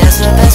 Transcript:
That's the best